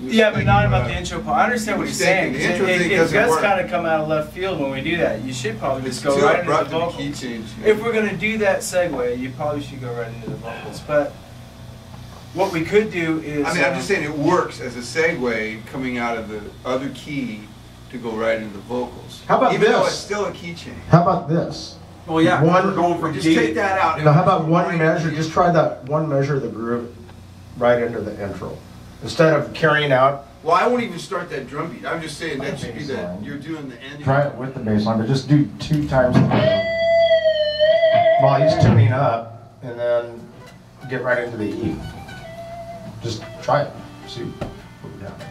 Yeah, but not about uh, the intro part. I understand what he's saying. mistaken. The intro it, thing it doesn't does work. kind of come out of left field when we do that. You should probably It's just go right into the abrupt in the key vocals. change. If we're gonna do that segue, you probably should go right into the vocals. But what we could do is. I mean, I'm um, just saying it works as a segue coming out of the other key to go right into the vocals. How about Even though this? it's still a key change. How about this? Well, yeah, One- we're going from Just D. take that out. Now, how about one measure, just try that one measure of the groove right into the intro. Instead of carrying out, Well, I won't even start that drum beat. I'm just saying that should be that, line. you're doing the ending. try it with the bass line, but just do two times. While he's tuning up, and then get right into the E. Just try it, see what happens.